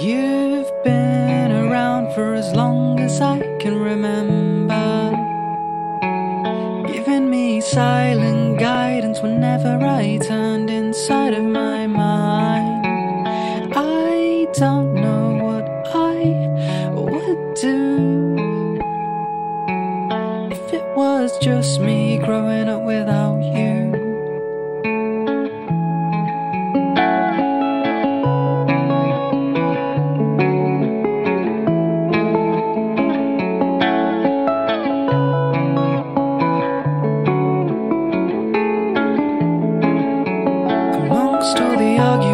You've been around for as long as I can remember. Giving me silent guidance whenever I turned inside of my mind. I don't know what I would do if it was just me growing up without you. All the arguing,